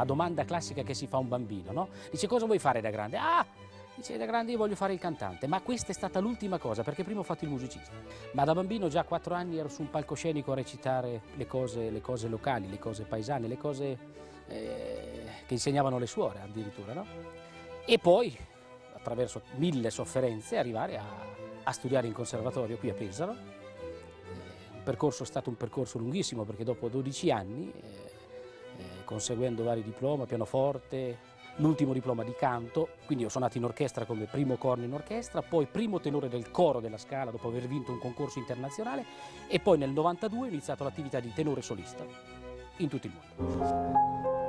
la domanda classica che si fa a un bambino, no? Dice cosa vuoi fare da grande? Ah, dice da grande io voglio fare il cantante, ma questa è stata l'ultima cosa perché prima ho fatto il musicista. Ma da bambino già a quattro anni ero su un palcoscenico a recitare le cose, le cose locali, le cose paesane, le cose eh, che insegnavano le suore addirittura, no? E poi attraverso mille sofferenze arrivare a, a studiare in conservatorio qui a Pesaro. Eh, percorso è stato un percorso lunghissimo perché dopo 12 anni, eh, conseguendo vari diploma, pianoforte, l'ultimo diploma di canto, quindi ho suonato in orchestra come primo corno in orchestra, poi primo tenore del coro della Scala dopo aver vinto un concorso internazionale e poi nel 92 ho iniziato l'attività di tenore solista in tutto il mondo.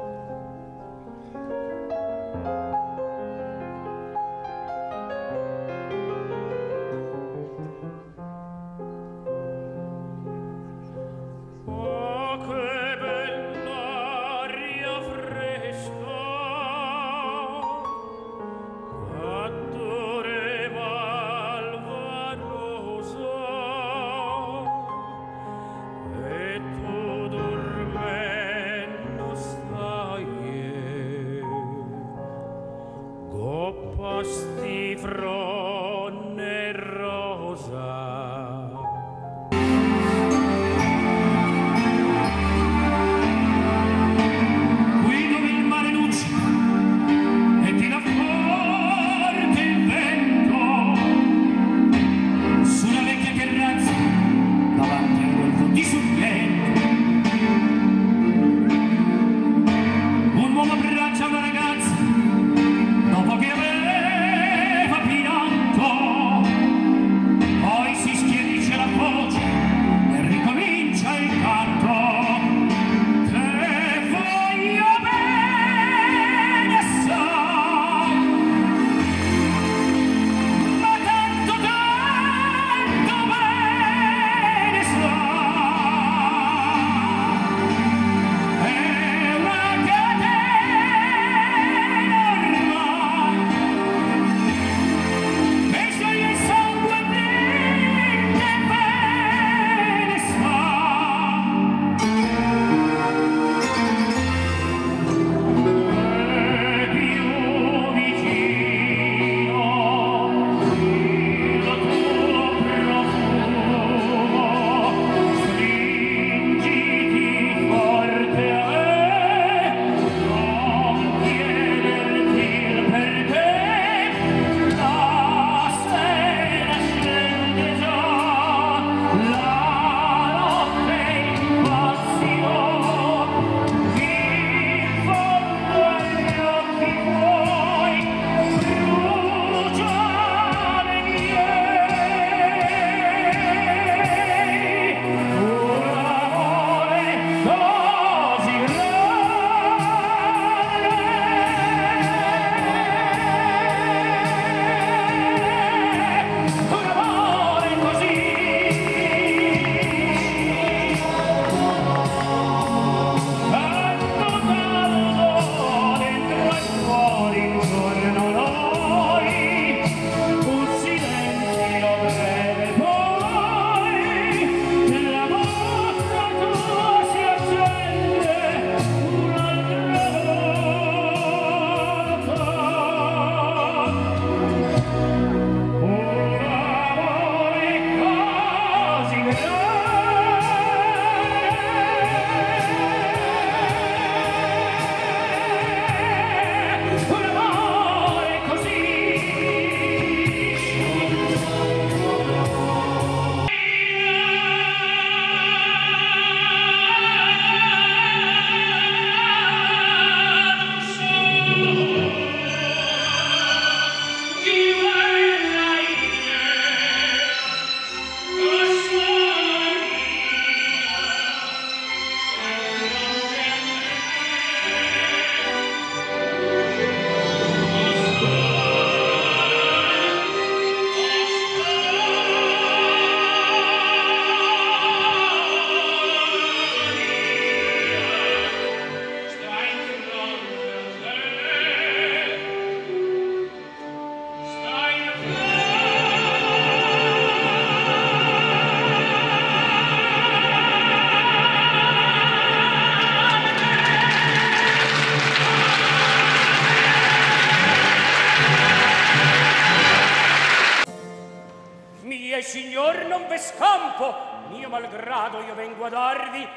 signor non ve scampo, mio malgrado io vengo a darvi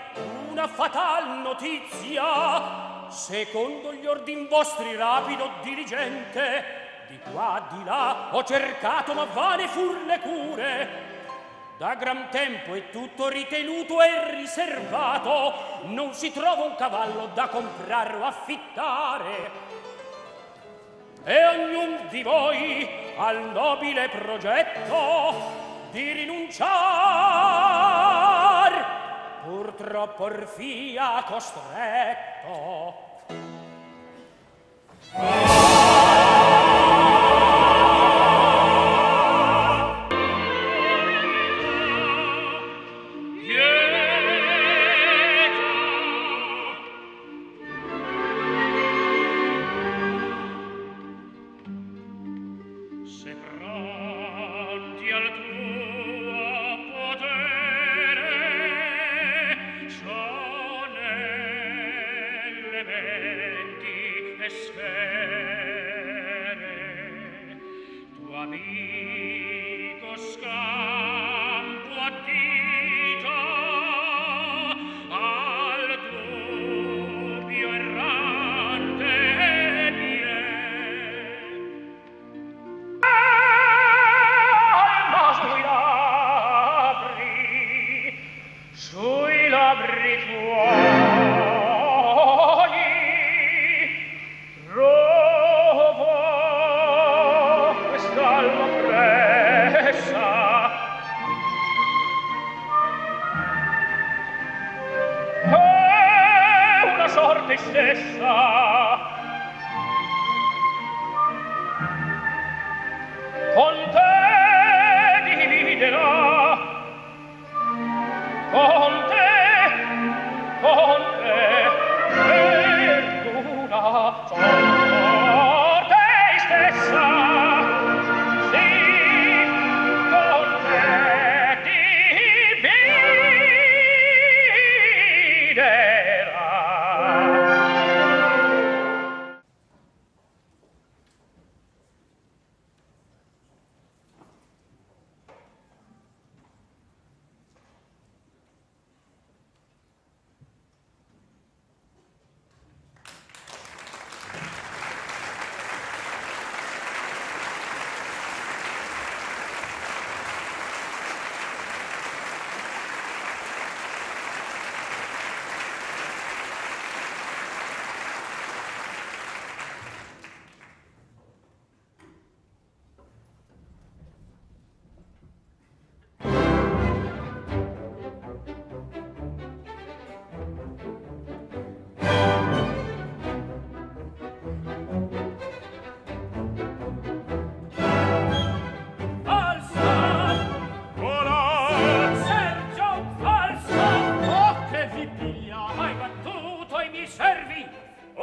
una fatal notizia. Secondo gli ordin vostri rapido dirigente, di qua di là ho cercato ma vane fur le cure. Da gran tempo è tutto ritenuto e riservato, non si trova un cavallo da comprare o affittare e ognun di voi al nobile progetto di rinunciar. Purtroppo orfia costretto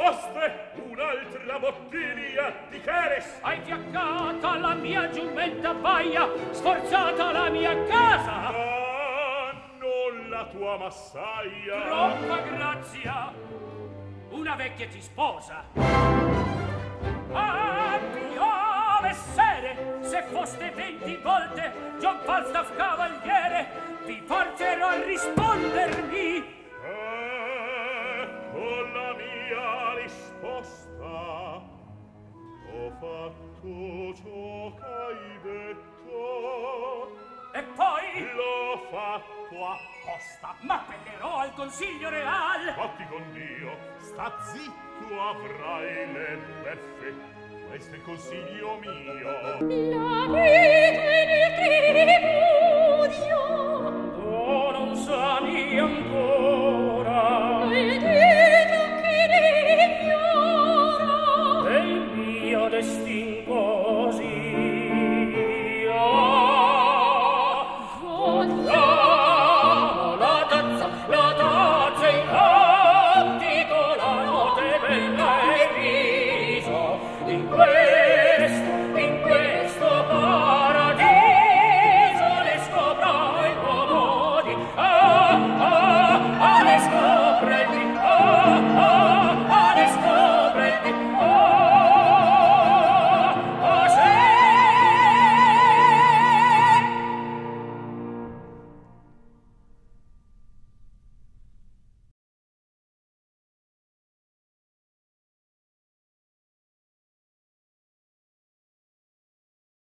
Oste, un'altra bottiglia di Cheres! Hai fiaccata la mia giumenta paia, sforzata la mia casa! Ah, non la tua massaia! Troppa grazia! Una vecchia ti sposa! Ah, mio messere, se foste venti volte John Falstaff cavaliere, vi porterò a rispondermi! Eh, con la mia risposta ho fatto ciò che hai detto. E poi? L'ho fatto apposta. Ma prenderò al consiglio real. Fatti con Dio. Sta zitto avrai le beffe. Questo è consiglio mio. La vita in